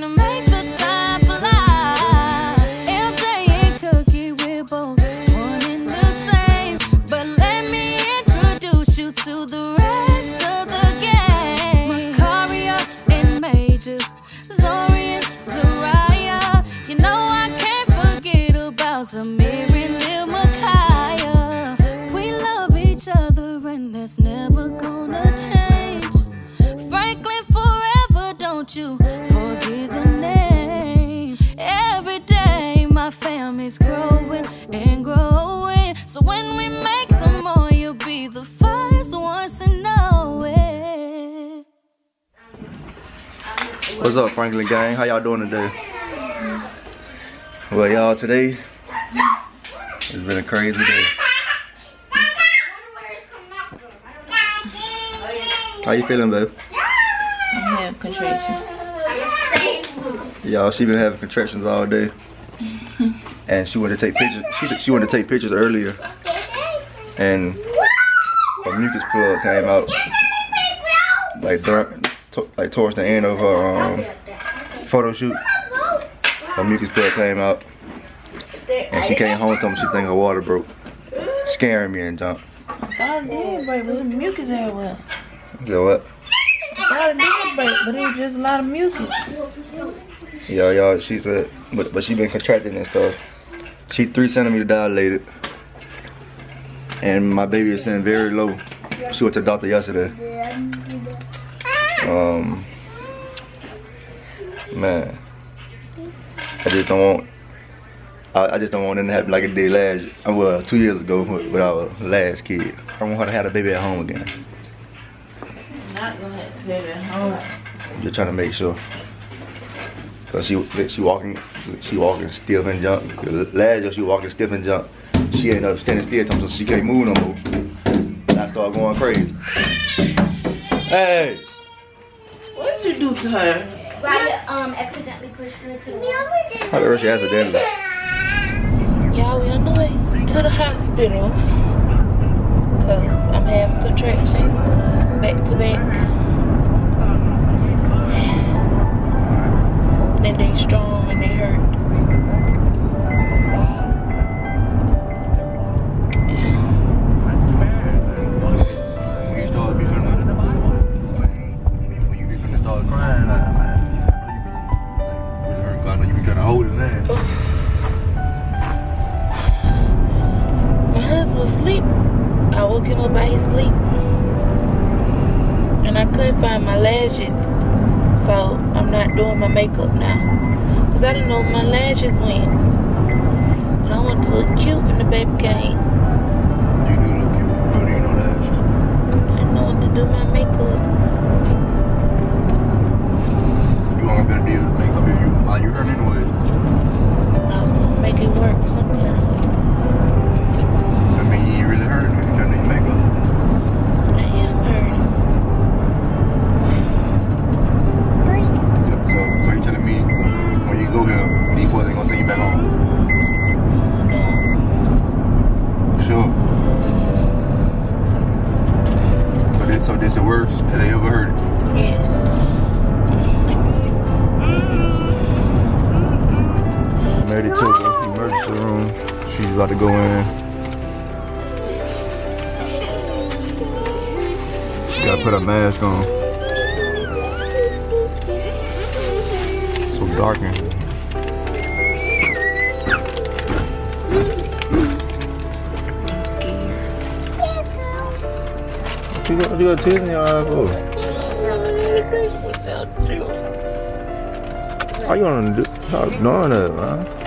can make the time fly. MJ and Cookie, we're both one in the same. But let me introduce you to the rest of the game. Macario and Major, Zorian, Zariah. You know I can't forget about Zamir What's up, Franklin gang? How y'all doing today? Well, y'all, today it's been a crazy day. How you feeling, babe? I have contractions. Y'all, she been having contractions all day, and she wanted to take pictures. She said she wanted to take pictures earlier, and her mucus plug came out like during, to, like towards the end of her um, photo shoot. Her mucus plug came out, and she came home and told me she think her water broke, scaring me and jump. I did break, but the mucus everywhere. So what? I did break, but it was just a lot of mucus. Yeah, y'all, she said, but but she been contracting and stuff. She three centimeter dilated, and my baby is sitting very low. She went to the doctor yesterday. Um, man, I just don't want. I, I just don't want them to happen like it did last, uh, well, two years ago with, our last kid. I want her to have a baby at home again. I'm not gonna have baby at home. Just trying to make sure. Cause she she walking she walking stiff and jump. Last year she walking stiff and jump. She ended up standing still until she can't move no more. And I started going crazy. Hey! What did you do to her? Raya um accidentally pushed her to the wall. How the she accidentally? Y'all, we on the way to the hospital. Cause I'm having contractions back to back. You start crying, I, I, really hurt. 'cause I know you be trying to hold it in. My husband was asleep. I woke him up by his sleep. And I couldn't find my lashes. So I'm not doing my makeup now. Cause I didn't know my lashes went. And I wanted to look cute when the baby came. Gonna make it She's about to go in. She gotta put a mask on. So dark in here. I'm scared. What you got, you got tears in your eye for? Oh. Without you. How you gonna do, how ignoring that, man?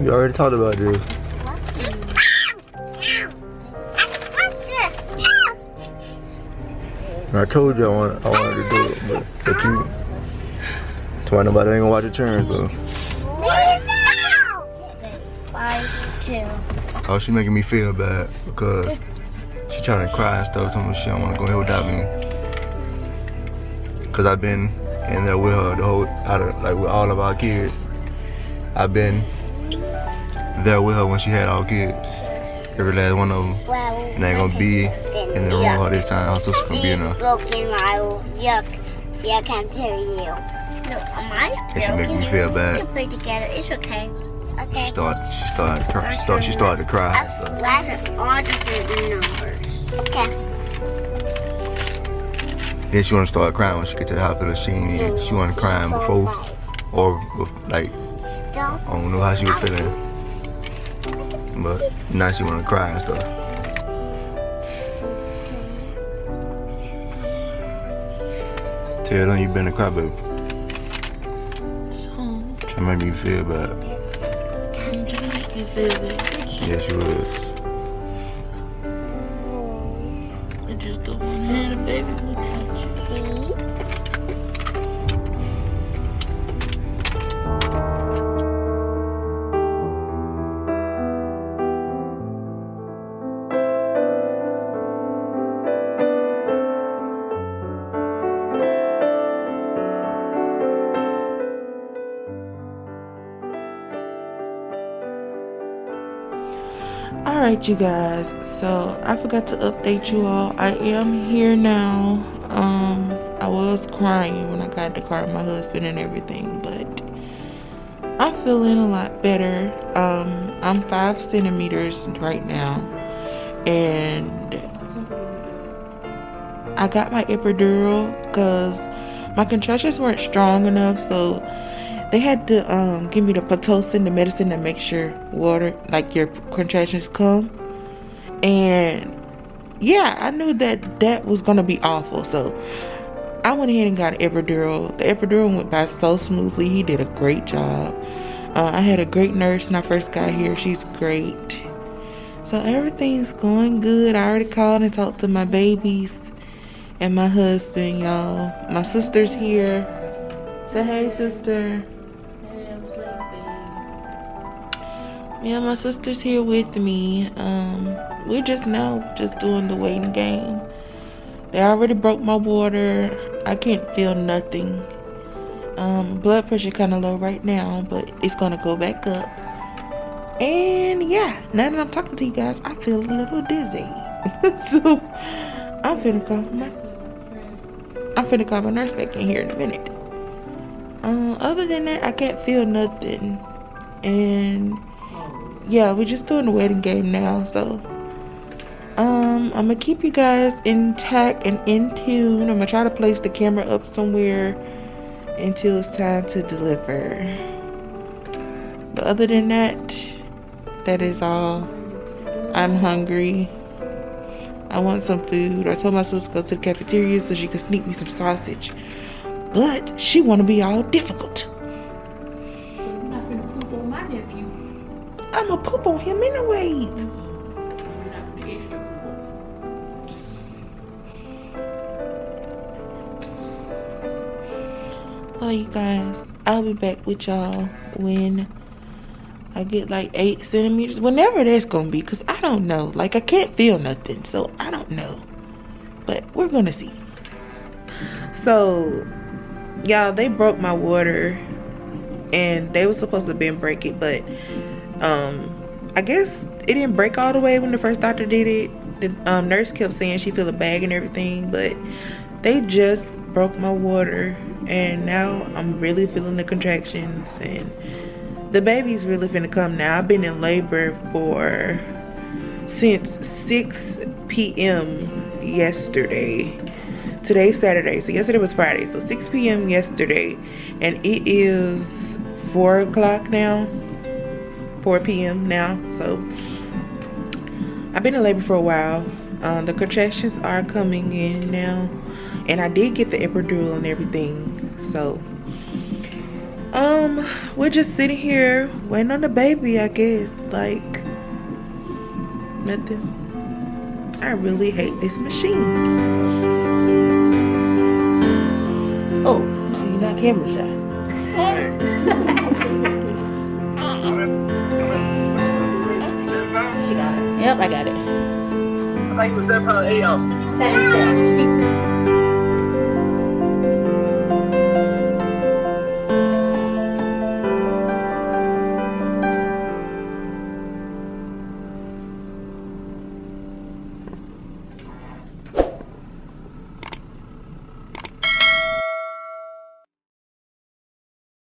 We already talked about this. I told you I wanted, I wanted to do it, but, but you, that's why nobody ain't gonna watch the turns, though. Oh, she making me feel bad because she trying to cry and stuff, telling me she don't want to go here without me. Cause I've been in there with her the whole, out of, like with all of our kids. I've been there with her when she had all kids. Every last one of them. And they're gonna be in the room all this time. Also, it's gonna be in a. broken my yuck. See, I can't tell you. No, mine's It should make me feel We bad. can play together. It's okay. She Okay. started. She started. cry- She started. She to cry. Last are all different numbers. Okay. Then she wanna start crying when she get to the hospital. She ain't- she wasn't crying before, or like. I don't know how she was feeling, but now she wanna cry and stuff. Tell them you been a crybaby. So, Try to make me feel bad. I'm trying to make you feel bad. Yes, you was. I just don't Alright, you guys. So, I forgot to update you all. I am here now. Um, I was crying when I got the car my husband and everything, but I'm feeling a lot better. Um, I'm five centimeters right now, and I got my epidural because my contractions weren't strong enough, so they had to um, give me the pitocin, the medicine that makes your water, like your contractions come. And yeah, I knew that that was gonna be awful, so I went ahead and got epidural. The epidural went by so smoothly. He did a great job. Uh, I had a great nurse when I first got here. She's great. So everything's going good. I already called and talked to my babies and my husband, y'all. My sister's here. Say hey, sister. Yeah, my sister's here with me. Um, we're just now just doing the waiting game. They already broke my water. I can't feel nothing. Um, blood pressure kind of low right now, but it's gonna go back up. And yeah, now that I'm talking to you guys, I feel a little dizzy. so I'm finna call my I'm finna call my nurse back in here in a minute. Um, other than that, I can't feel nothing. And yeah, we're just doing the wedding game now. So um, I'm gonna keep you guys intact and in tune. I'm gonna try to place the camera up somewhere until it's time to deliver. But other than that, that is all. I'm hungry. I want some food. I told my sister to go to the cafeteria so she could sneak me some sausage. But she wanna be all difficult. I'ma poop on him anyways. Well, you guys, I'll be back with y'all when I get like eight centimeters, whenever that's gonna be, because I don't know. Like, I can't feel nothing, so I don't know. But we're gonna see. So, y'all, they broke my water and they were supposed to been break it, but um, I guess it didn't break all the way when the first doctor did it. The um, nurse kept saying she feel a bag and everything, but they just broke my water and now I'm really feeling the contractions and the baby's really finna come now. I've been in labor for since 6 p.m. yesterday. Today's Saturday, so yesterday was Friday, so 6 p.m. yesterday, and it is 4 o'clock now. 4 p.m. now, so I've been in labor for a while. Um, the contractions are coming in now, and I did get the epidural and everything. So, um, we're just sitting here waiting on the baby. I guess like nothing. I really hate this machine. Oh, you're not camera shy. Yep, I got it. I think it was seven pound eight ounces. Seven, six.